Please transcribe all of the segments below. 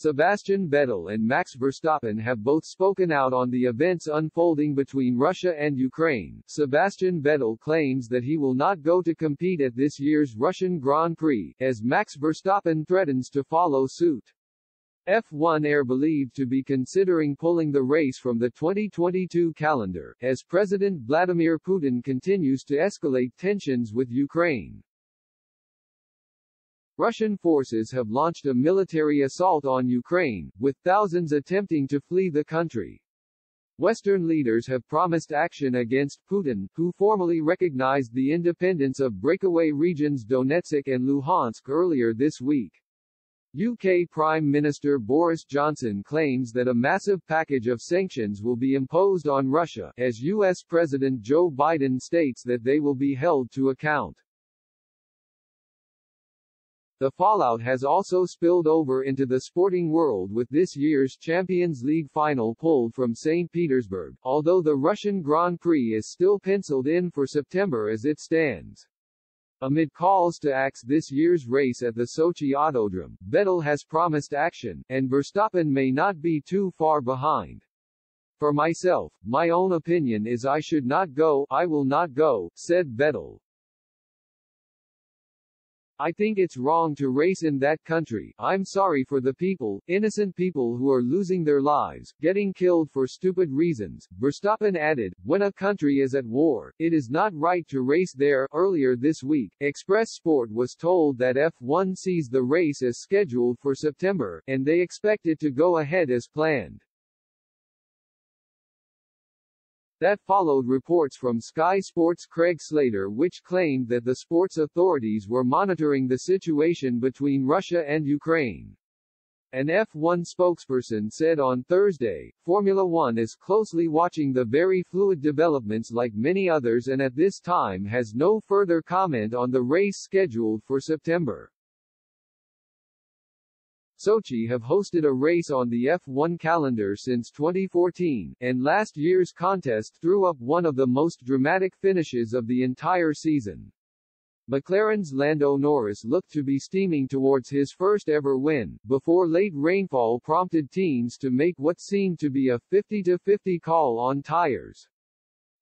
Sebastian Vettel and Max Verstappen have both spoken out on the events unfolding between Russia and Ukraine. Sebastian Vettel claims that he will not go to compete at this year's Russian Grand Prix, as Max Verstappen threatens to follow suit. F1 Air believed to be considering pulling the race from the 2022 calendar, as President Vladimir Putin continues to escalate tensions with Ukraine. Russian forces have launched a military assault on Ukraine, with thousands attempting to flee the country. Western leaders have promised action against Putin, who formally recognized the independence of breakaway regions Donetsk and Luhansk earlier this week. UK Prime Minister Boris Johnson claims that a massive package of sanctions will be imposed on Russia, as US President Joe Biden states that they will be held to account. The fallout has also spilled over into the sporting world with this year's Champions League final pulled from St. Petersburg, although the Russian Grand Prix is still penciled in for September as it stands. Amid calls to axe this year's race at the Sochi Autodrome, Vettel has promised action, and Verstappen may not be too far behind. For myself, my own opinion is I should not go, I will not go, said Vettel. I think it's wrong to race in that country. I'm sorry for the people, innocent people who are losing their lives, getting killed for stupid reasons. Verstappen added, when a country is at war, it is not right to race there. Earlier this week, Express Sport was told that F1 sees the race as scheduled for September, and they expect it to go ahead as planned. That followed reports from Sky Sports' Craig Slater which claimed that the sports authorities were monitoring the situation between Russia and Ukraine. An F1 spokesperson said on Thursday, Formula One is closely watching the very fluid developments like many others and at this time has no further comment on the race scheduled for September. Sochi have hosted a race on the F1 calendar since 2014, and last year's contest threw up one of the most dramatic finishes of the entire season. McLaren's Lando Norris looked to be steaming towards his first ever win, before late rainfall prompted teams to make what seemed to be a 50-50 call on tires.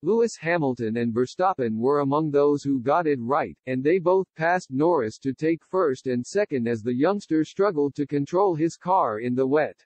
Lewis Hamilton and Verstappen were among those who got it right, and they both passed Norris to take first and second as the youngster struggled to control his car in the wet.